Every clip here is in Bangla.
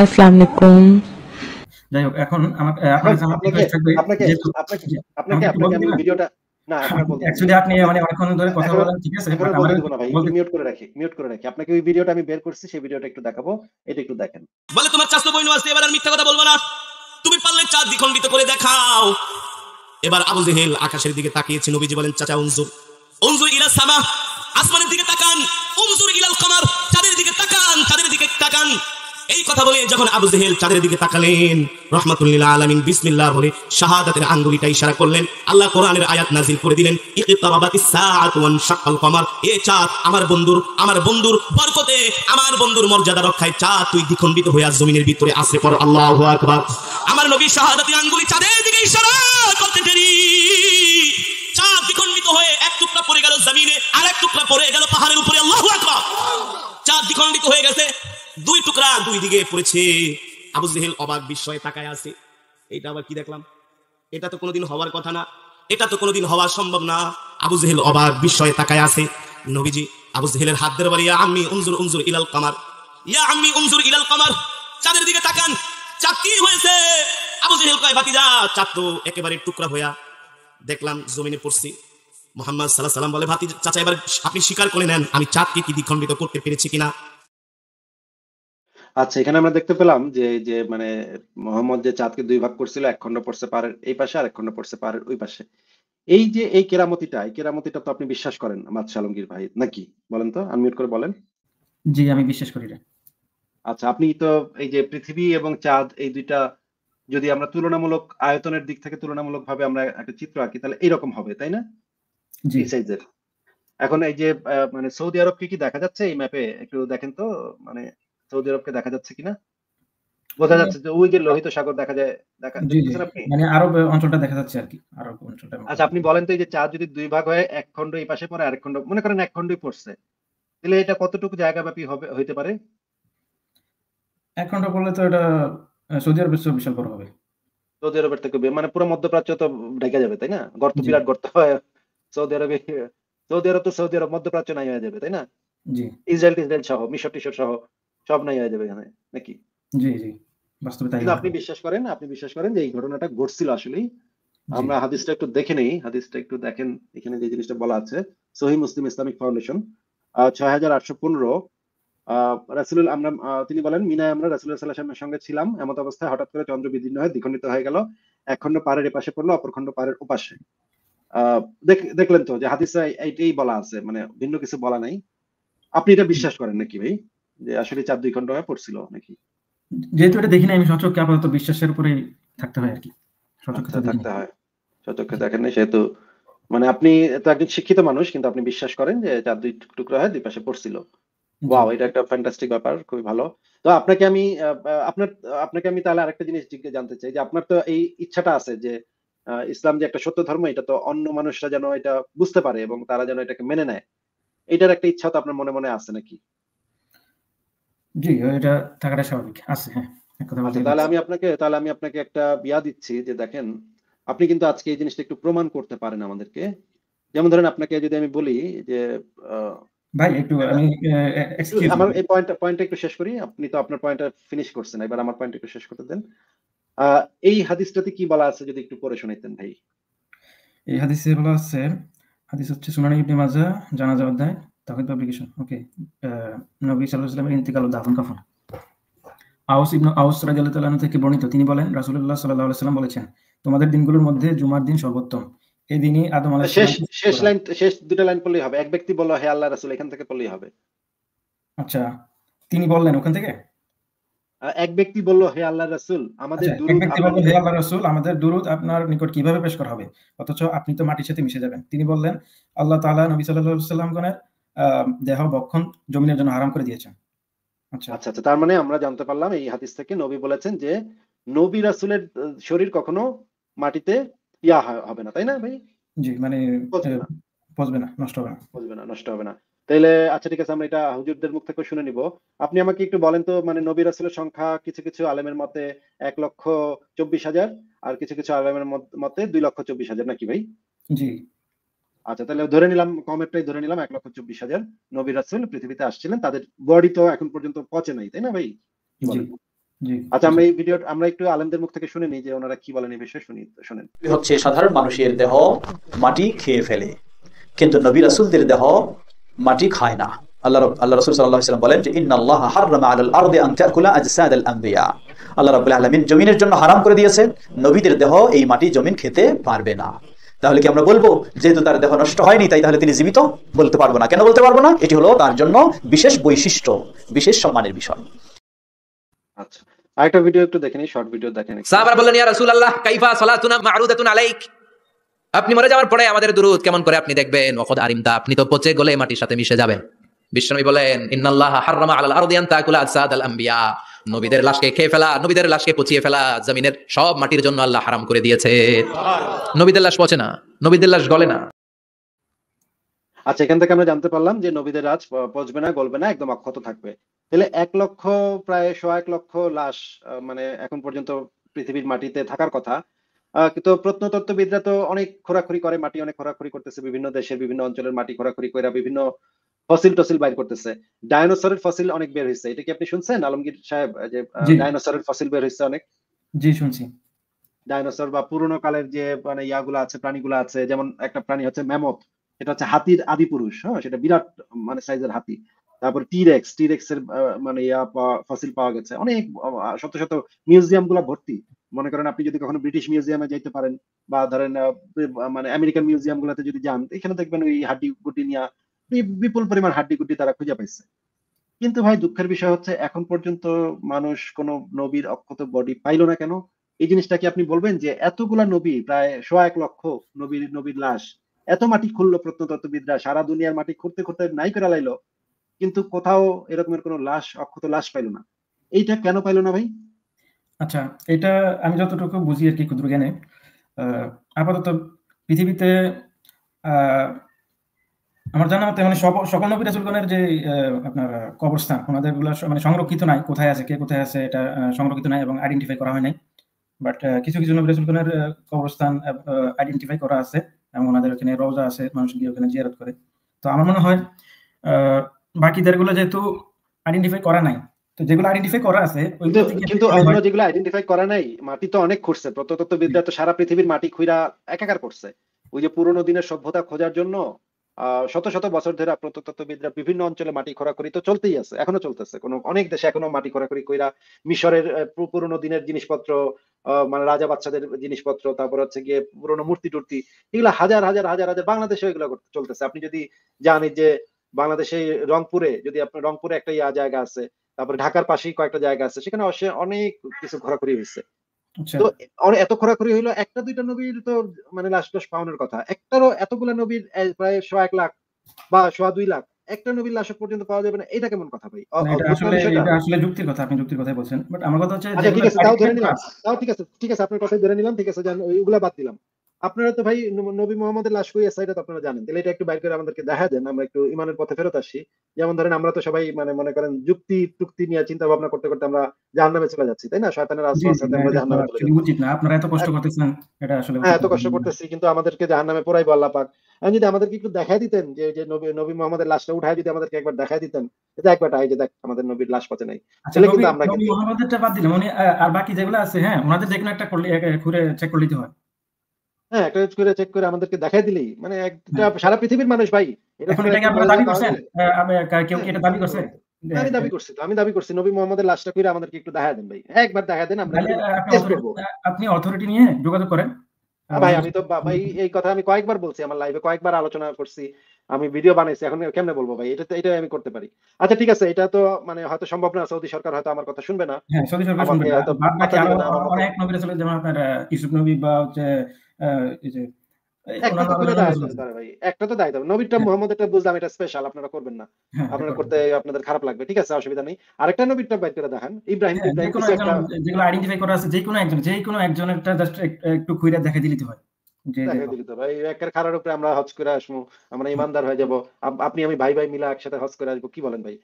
আসসালামু আলাইকুম। যাই হোক এখন আমার এখন আপনার কাছে আমার আপনাকে আপনাকে আপনাকে আপনাকে আমাকে আপনাকে বলতে আমি ভিডিওটা না এখন আর বলতে দিব না। অ্যাকচুয়ালি আপনি মানে অনেকক্ষণ ধরে কথা বলেন ঠিক আছে? এখন বাট আর আমার বলতে দিব না ভাই বলতে মিউট করে রাখি মিউট করে রাখি। আপনাকে ওই ভিডিওটা আমি বের করছি সেই ভিডিওটা একটু দেখাবো এটা একটু দেখেন। বলে তোমার চাষতো বইন আসছে এবার আর মিথ্যা কথা বলব না। তুমি পারলে চাঁদ দ্বিখণ্ডিত করে দেখাও। এবার আবু জেহেল আকাশের দিকে তাকিয়েছে নবীজি বলেন চাচা উনজুর উনজুর ইলা সামা আসমানের দিকে তাকান উনজুর ইলাল কমার চাঁদের দিকে তাকান চাঁদের দিকে তাকান। এই কথা বলে যখন আবু জেহেল চাঁদের দিকে তাকালেন, রহমাতুল্লিল আলামিন বিসমিল্লাহ বলে শাহাদাতের আঙ্গুলিটা ইশারা করলেন। আল্লাহ কোরআনের আয়াত নাজিল করে দিলেন কমার, এ চাঁদ আমার বন্ধুর আমার বন্ধুর বরকতে, আমার বন্ধুর মর্যাদা রক্ষায় চাঁদ তুই দ্বিখণ্ডিত হইয়া জমিনের ভিতরে আশ্রে পড়, আল্লাহু আকবার। আমার নবী শাহাদাতি আঙ্গুলি চাঁদের দিকে ইশারা করতে দেরি চাঁদ দ্বিখণ্ডিত হয়ে এক টুকরা পড়ে গেল জমিনে আর এক টুকরা পড়ে গেল পাহাড়ের উপরে, আল্লাহ আকবার। চাঁদ দ্বিখণ্ডিত হয়ে গেছে দুই দুই দিকে পড়েছে। আবু জেহেল অবাক বিস্ময়ে তাকায় আছে। এইটা আবার কি দেখলাম? এটা তো কোনোদিন হওয়ার কথা না। এটা তো কোনোদিন হওয়া সম্ভব না। আবু জেহেল অবাক বিস্ময়ে তাকায় আছে। নবীজি আবু জেহেলের হাত ধরে বলে, আম্মি উনজুর উনজুর ইলাল কামার। ইয়া আম্মি উনজুর ইলাল কামার। চাঁদের দিকে তাকান। চাঁদ কি হয়েছে? আবু জেহেল কয় ভাতিজা চাঁদ তো একেবারে টুকরা হইয়া দেখলাম জমিনে পড়ছি। মোহাম্মদ সাল্লাহ সাল্লাম বলে ভাতি চাচা এবার আপনি স্বীকার করে নেন আমি চাঁদকে কি দ্বিখণ্ডিত করতে পেরেছি কিনা? আচ্ছা এখানে আমরা দেখতে পেলাম যে যে মানে মোহাম্মদ যে চাঁদকে দুই ভাগ করছিল এক খণ্ড পড়ছে পাহাড়ের এই পাশে আর এক খণ্ড পড়ছে পাহাড়ের ওই পাশে। এই যে এই কেরামতিটা এই কেরামতিটা তো আপনি বিশ্বাস করেন বাদশাহ আলমগীর ভাই নাকি? বলেন তো আনমিউট করে বলেন। জি আমি বিশ্বাস করি না আচ্ছা আপনি তো এই যে পৃথিবী এবং চাঁদ এই দুইটা যদি আমরা তুলনামূলক আয়তনের দিক থেকে তুলনামূলক ভাবে আমরা একটা চিত্র আঁকি তাহলে এইরকম হবে তাই না? জি। সাইজের। এখন এই যে মানে সৌদি আরব কি কি দেখা যাচ্ছে এই ম্যাপে একটু দেখেন তো মানে সৌদি আরবকে দেখা যাচ্ছে কিনা? বোঝা যাচ্ছে যে ওই যে লোহিত সাগর দেখা যায় দেখা মানে আরব অঞ্চলটা দেখা যাচ্ছে আর কি আরব অঞ্চলটা। আচ্ছা আপনি বলেন তো এই যে চাঁদ যদি দুই ভাগ হয় এক খণ্ড এই পাশে পড়ে আরেক খণ্ড মনে করেন এক খণ্ডই পড়ছে। তাহলে এটা কতটুকু জায়গা ব্যাপী হবে হইতে পারে? এক ঘণ্টা করলে তো এটা সৌদি আরবের চেয়েও বিশাল বড় হবে। সৌদি আরবের থেকে মানে পুরো মধ্যপ্রাচ্য তো ঢেকে যাবে তাই না? গর্ত বিরাট গর্ত হয়। সৌদি আরবে সৌদি আরব তো সৌদি আরব মধ্যপ্রাচ্য নাই হয়ে যাবে তাই না? জি। ইসরায়েল টিসরায়েল সহ মিশর টিশর সহ সব নাই হয়ে যাবে এখানে নাকি? জি জি বাস্তবে তাই আপনি বিশ্বাস করেন আপনি বিশ্বাস করেন যে এই ঘটনাটা ঘটছিল আসলেই। আমরা হাদিসটা একটু দেখে নেই হাদিসটা একটু দেখেন এখানে যে জিনিসটা বলা আছে সহি মুসলিম ইসলামিক ফাউন্ডেশন ছয় হাজার আটশো পনেরো রাসুল আমরা তিনি বলেন মিনায় আমরা রাসুল সাল্লাহামের সঙ্গে ছিলাম এমত অবস্থায় হঠাৎ করে চন্দ্র বিদীর্ণ হয়ে দ্বিখণ্ডিত হয়ে গেল এক খণ্ড পাড়ের এপাশে পড়ল অপর খণ্ড পাড়ের ওপাশে। দেখলেন তো যে হাদিসে এইটাই বলা আছে মানে ভিন্ন কিছু বলা নাই। আপনি এটা বিশ্বাস করেন নাকি ভাই? যে আসলে চার দুই খণ্ড হয়ে পড়ছিল নাকি? যেহেতু এটা দেখিনি আমি সচক্ষে আপাতত বিশ্বাসের উপরেই থাকতে হয় আর কি। সচক্ষে আচ্ছা। থাকতে হয়। সচক্ষে দেখেন সেহেতু মানে আপনি একজন শিক্ষিত মানুষ কিন্তু আপনি বিশ্বাস করেন যে চার দুই টুকরো হয় দুই পাশে পড়ছিল। ওয়াও এটা একটা ফ্যান্টাস্টিক ব্যাপার খুবই ভালো। তো আপনাকে আমি আপনার আপনাকে আমি তাহলে আরেকটা জিনিস জিজ্ঞেস জানতে চাই যে আপনার তো এই ইচ্ছাটা আছে যে ইসলাম যে একটা সত্য ধর্ম এটা তো অন্য মানুষরা যেন এটা বুঝতে পারে এবং তারা যেন এটাকে মেনে নেয়। এটার একটা ইচ্ছা তো আপনার মনে মনে আছে নাকি? জি এটা থাকাটা স্বাভাবিক আছে হ্যাঁ আচ্ছা তাহলে আমি আপনাকে তাহলে আমি আপনাকে একটা বিয়া দিচ্ছি যে দেখেন আপনি কিন্তু আজকে এই জিনিসটা একটু প্রমাণ করতে পারেন আমাদেরকে। যেমন ধরেন আপনাকে যদি আমি বলি যে ভাই একটু আমি এক্সকিউজ আমার এই পয়েন্ট পয়েন্টটা একটু শেষ করি আপনি তো আপনার পয়েন্টটা ফিনিশ করছেন এবার আমার পয়েন্ট একটু শেষ করতে দেন। এই হাদিসটাতে কি বলা আছে যদি একটু পড়ে শোনাইতেন ভাই? এই হাদিসে বলা আছে হাদিস হচ্ছে সুনানি ইবনে মাজা জানাজা অধ্যায় তাহিদ পাবলিকেশন ওকে নবী ইন্তিকাল দাফন কাফন। আউস ইবনে আউস থেকে বর্ণিত তিনি বলেন রাসূলুল্লাহ সাল্লাল্লাহু আলাইহি ওয়াসাল্লাম বলেছেন তোমাদের দিনগুলোর মধ্যে জুমার দিন সর্বোত্তম। এই দিনই আদম আলাইহিস শেষ শেষ লাইন শেষ দুটো লাইন পড়লেই হবে। এক ব্যক্তি বলল হে আল্লাহ রাসূল এখান থেকে পড়লেই হবে। আচ্ছা তিনি বললেন ওখান থেকে? এক ব্যক্তি বলল হে আল্লাহ রাসূল আমাদের আচ্ছা এক ব্যক্তি আপনার বলল হে আল্লাহ রাসূল আমাদের দুরূদ আপনার নিকট কীভাবে পেশ করা হবে? অথচ আপনি তো মাটির সাথে মিশে যাবেন। তিনি বললেন আল্লাহ তাআলা নবী সাল্লাল্লাহু আলাইহি ওয়াসাল্লামগণের আহ, দেহ বক্ষণ জমিনের জন্য হারাম করে দিয়েছেন। আচ্ছা। আচ্ছা আচ্ছা তার মানে আমরা জানতে পারলাম এই হাদিস থেকে নবী বলেছেন যে নবী রাসূলের শরীর কখনো মাটিতে ইয়া হবে না তাই না ভাই? জি মানে পচবে না। নষ্ট হবে না। বুঝবে না নষ্ট হবে না। তাইলে আচ্ছা ঠিক আছে আমরা এটা হুজুরদের মুখ থেকে শুনে নিব। আপনি আমাকে একটু বলেন তো মানে নবী রাসুলের সংখ্যা কিছু কিছু আলেমের মতে এক লক্ষ চব্বিশ হাজার আর কিছু কিছু আলেমের মত- মতে দুই লক্ষ চব্বিশ হাজার নাকি ভাই? জি। আচ্ছা তাহলে ধরে নিলাম কমেরটাই ধরে নিলাম এক লক্ষ চব্বিশ হাজার। নবী রাসূল পৃথিবীতে আসছিলেন তাদের বডি তো এখন পর্যন্ত পচে নাই তাই না ভাই? আচ্ছা আমরা এই ভিডিও আমরা একটু আলেমদের মুখ থেকে শুনে নিই যে ওনারা কি বলেন এই বিষয়ে শুনি শুনেন। হচ্ছে সাধারণ মানুষের দেহ মাটি খেয়ে ফেলে কিন্তু নবী রাসূলদের দেহ মাটি খায় না। আল্লাহ আল্লাহ রাসূল সাল্লাল্লাহু আলাইহি ওয়াসাল্লাম বলেন যে ইন্নাল্লাহা হাররামা আলাল আরদি আন তাকুলা আজসাদ আল আনবিয়া। আল্লাহ রাব্বুল আলামিন জমিনের জন্য হারাম করে দিয়েছেন নবীদের দেহ এই মাটি জমিন খেতে পারবে না। তাহলে কি আমরা বলব? যেহেতু তার দেহ নষ্ট হয়নি তাই তাহলে তিনি জীবিত বলতে পারব না। কেন বলতে পারব না? এটি হলো তার জন্য বিশেষ বৈশিষ্ট্য বিশেষ সম্মানের বিষয়। আচ্ছা আরেকটা ভিডিও একটু দেখেনি শর্ট ভিডিও দেখেন। সাহাবারা বললেন ইয়া রাসূলুল্লাহ কাইফা সালাতুনা মারুদাতুন আলাইক? আপনি মরে যাওয়ার পরে আমাদের দুরুদ কেমন করে আপনি দেখবেন? ওয়াকাদ আরিমতা আপনি তো পচে গলে মাটির সাথে মিশে যাবেন। বিশ্বনবী বলেন, ইন্নাল্লাহ হাররামা আলাল আরদি আন তাকুলা আজসাদ আল আম্বিয়া। নবীদের লাশকে খেয়ে ফেলা, নবীদের লাশকে পচিয়ে ফেলা, জমিনের সব মাটির জন্য আল্লাহ হারাম করে দিয়েছে। নবীদের লাশ পচে না, নবীদের লাশ গলে না। আচ্ছা এখান থেকে আমরা জানতে পারলাম যে নবীদের রাজ পচবে না, গলবে না, একদম অক্ষত থাকবে। তাহলে এক লক্ষ, প্রায় সোয়া এক লক্ষ লাশ মানে এখন পর্যন্ত পৃথিবীর মাটিতে থাকার কথা। কিন্তু প্রত্নতত্ত্ববিদরা তো অনেক খোরাখুরি করে, মাটি অনেক খোরাখুরি করতেছে বিভিন্ন দেশের বিভিন্ন অঞ্চলের মাটি খোরাখুরি করে বিভিন্ন ফসিল টসিল বাইর করতেছে। ডায়নোসরের ফসিল অনেক বের হয়েছে এটা কি আপনি শুনছেন? আলমগীর সাহেব যে। ডায়নোসরের ফসিল বের হয়েছে অনেক। জি শুনছি। ডাইনোসর বা পুরোনো কালের যে মানে ইয়াগুলো আছে প্রাণীগুলো আছে যেমন একটা প্রাণী হচ্ছে ম্যামথ এটা হচ্ছে হাতির আদি পুরুষ হ্যাঁ? সেটা বিরাট মানে সাইজের হাতি। তারপর টিরেক্স টিরেক্স এর মানে ইয়া ফসিল পাওয়া গেছে। অনেক শত শত মিউজিয়ামগুলা ভর্তি। মনে করেন আপনি যদি কখনো ব্রিটিশ মিউজিয়ামে যাইতে পারেন বা ধরেন মানে আমেরিকান মিউজিয়াম গুলাতে যদি যান এখানে দেখবেন ওই হাড্ডি গুটি নিয়ে বিপুল পরিমাণ হাড্ডি গুটি তারা খুঁজে পাইছে। কিন্তু ভাই, দুঃখের বিষয় হচ্ছে, এখন পর্যন্ত মানুষ কোনো নবীর অক্ষত বডি পাইলো না কেন? এই জিনিসটা কি আপনি বলবেন যে এতগুলা নবী, প্রায় সোয়া এক লক্ষ নবীর নবীর লাশ, এত মাটি খুললো প্রত্নতত্ত্ববিদরা, সারা দুনিয়ার মাটি খুঁড়তে খুঁড়তে নাই করে লাইলো, কিন্তু কোথাও এরকমের কোনো লাশ, অক্ষত লাশ পাইলো না। এইটা কেন পাইলো না ভাই? আচ্ছা এটা আমি যতটুকু বুঝি আর কি ক্ষুদ্র জ্ঞানে আপাতত পৃথিবীতে আমার জানা মতে মানে সকল নবী রাসূলগণের যে আপনার কবরস্থান ওনাদের মানে সংরক্ষিত নাই কোথায় আছে কে কোথায় আছে এটা সংরক্ষিত নাই এবং আইডেন্টিফাই করা হয় নাই। বাট কিছু কিছু নবী রাসূলগণের কবরস্থান আইডেন্টিফাই করা আছে এবং ওনাদের ওখানে রওজা আছে মানুষ গিয়ে ওখানে জিয়ারত করে। তো আমার মনে হয় বাকিদেরগুলো যেহেতু আইডেন্টিফাই করা নাই তো যেগুলো আইডেন্টিফাই করা আছে কিন্তু অন্য যেগুলো আইডেন্টিফাই করা নাই মাটি তো অনেক খুঁড়ছে প্রত্নতত্ত্ববিদরা তো সারা পৃথিবীর মাটি খুঁড়া একাকার করছে। ওই যে পুরোনো দিনের সভ্যতা খোঁজার জন্য শত শত বছর ধরে প্রত্নতত্ত্ববিদরা বিভিন্ন অঞ্চলে মাটি খোঁড়াখুড়ি তো চলতেই আছে, এখনও চলতেছে। কোনো, অনেক দেশে এখনও মাটি খোঁড়াখুড়ি কইরা মিশরের পুরোনো দিনের জিনিসপত্র মানে রাজা বাচ্চাদের জিনিসপত্র, তারপর হচ্ছে গিয়ে পুরোনো মূর্তি টুর্তি, এগুলো হাজার হাজার হাজার হাজার বাংলাদেশে এগুলো চলতেছে। আপনি যদি জানেন যে বাংলাদেশে রংপুরে, যদি আপনার রংপুরে একটা ইয়া জায়গা আছে, তারপরে ঢাকার পাশেই কয়েকটা জায়গা আছে, সেখানে অনেক কিছু ঘোরাঘুরি হয়েছে তো অনে- এত খোরাখুরি হইল একটা দুইটা নবীর তো মানে লাশ টাশ পাওয়ানোর কথা। একটারও এতগুলা নবীর প্রায় সোয়া এক লাখ বা সোয়া দুই লাখ একটা নবীর লাশ পর্যন্ত পাওয়া যাবে না এটা কেমন কথা ভাই? আসলে যুক্তির কথা আপনি যুক্তির কথাই বলছেন। বাট আমার কথা হচ্ছে আচ্ছা ঠিক আছে তাও ধরে নিলাম। তাও ঠিক আছে ঠিক আছে আপনার কথাই ধরে নিলাম ঠিক আছে জান ওইগুলা বাদ দিলাম। আপনারা তো ভাই নবী মোহাম্মদের লাশ কই আছে এটা তো আপনারা জানেন। তাহলে এটা একটু বাইর করে আমাদেরকে দেখা দেন আমরা একটু ইমানের পথে ফেরত আসি। যেমন ধরেন আমরা তো সবাই মানে মনে করেন যুক্তি টুক্তি নিয়ে চিন্তা ভাবনা করতে করতে আমরা জাহান্নামে চলে যাচ্ছি তাই না? শয়তানের আশ্রয় সাথে আমরা এটা তো জাহান্নামে চলে যাচ্ছি উচিত না। আপনারা এত কষ্ট করতেছেন এটা আসলে হ্যাঁ এত কষ্ট করতেছি কিন্তু আমাদেরকে জাহান্নামে পোড়াইবো আল্লাহ পাক। এখন যদি আমাদেরকে একটু দেখাই দিতেন যে যে নবী নবী মোহাম্মদের লাশটা উঠায় যদি আমাদেরকে একবার দেখাই দিতেন এটা একবার এই যে দেখ আমাদের নবীর লাশ পচে নাই। আচ্ছা তাহলে কিন্তু আমরা নবী কিন্তু মোহাম্মদেরটা বাদ দিলাম। উনি আর বাকি যেগুলো আছে হ্যাঁ ওনাদের যেকোনো একটা করলে ঘুরে চেক করে দিতে হয়। হ্যাঁ একটা করে চেক করে আমাদেরকে দেখাই দিলেই। মানে একটা হ্যাঁ। সারা পৃথিবীর মানুষ ভাই এটা তো এটা দাবি করছেন? আমি- কেউ কি হ্যাঁ, এটা দাবি করছে? আমি দাবি করছি তো আমি দাবি করছি। নবী মোহাম্মদের লাশটা করে আমাদেরকে একটু দেখা দেন ভাই। একবার দেখা দেন আমরা আপনি অথরিটি নিয়ে যোগাযোগ করেন। হ্যাঁ ভাই আমি তো ভাই এই কথা আমি কয়েকবার বলছি আমার লাইভে কয়েকবার আলোচনা করছি। আমি ভিডিও বানাইছি এখন কেমনে বলব ভাই? এটা এটা আমি করতে পারি। আচ্ছা ঠিক আছে এটা তো মানে হয়তো সম্ভব না সৌদি সরকার হয়তো আমার কথা শুনবে না। হ্যাঁ সৌদি সরকার শুনবে না। অনেক নবী যেমন আপনার ইউসুফ নবী বা হচ্ছে এই যে এই একটা তো অন্যান্য করে নবী দেয় রাসূল আছে। ভাই একটা তো দায়িত্ব। নবীরটা মোহাম্মদ এটা বুঝলাম এটা স্পেশাল আপনারা করবেন না। হ্যাঁ, আপনারা করতে আপনাদের খারাপ লাগবে ঠিক আছে অসুবিধা নেই। আরেকটা নবীরটা বাইর করে দেখান। ইব্রাহিম হ্যাঁ, যেকোনো একজন একটা যেগুলো আইডেন্টিফাই করা আছে যে কোনো একজন যে কোনো একজনেরটা জাস্ট একটু খুঁড়ে দেখে হয়। ভাই একের খারার উপরে আমরা হজ করে আসব আমরা ইমানদার হয়ে যাব। আপনি আমি ভাই ভাই মিলে একসাথে হজ করে আসব কি বলেন ভাই?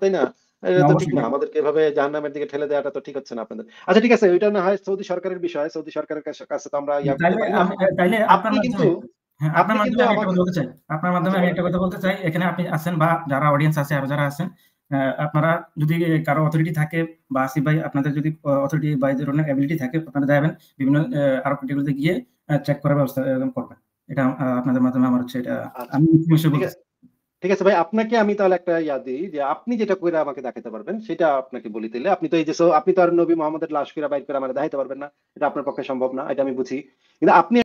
তাই না? এটা তো ঠিক না। আমাদেরকে এভাবে জাহান্নামের দিকে ঠেলে দেওয়াটা তো ঠিক হচ্ছে না আপনাদের। আচ্ছা ঠিক আছে ওইটা না হয় সৌদি সরকারের বিষয়। সৌদি সরকারের কাছে তো আমরা তাইলে আপনার কিন্তু হ্যাঁ, আপনার মাধ্যমে আমি একটা কথা বলতে চাই। আপনার মাধ্যমে আমি একটা কথা বলতে চাই। এখানে আপনি আছেন বা যারা অডিয়েন্স আছে আরও যারা আছেন আপনারা যদি কারও অথরিটি থাকে বা আসিফ ভাই আপনাদের যদি অথরিটি বা ধরনের অ্যাবিলিটি থাকে আপনারা দেখাবেন বিভিন্ন আরও ক্যাটেগরিতে গিয়ে চেক করার ব্যবস্থা করবেন। এটা আপনাদের মাধ্যমে আমার হচ্ছে এটা আচ্ছা। আমি ঠিক আছে ভাই, আপনাকে আমি তাহলে একটা ইয়া দিই যে আপনি যেটা করে আমাকে দেখাতে পারবেন, সেটা আপনাকে বলি দিলে আপনি তো এই যে আপনি তো আর নবী মোহাম্মদের লাশ করে বাইর করে আমাকে দেখাতে পারবেন না, এটা আপনার পক্ষে সম্ভব না, এটা আমি বুঝি। কিন্তু আপনি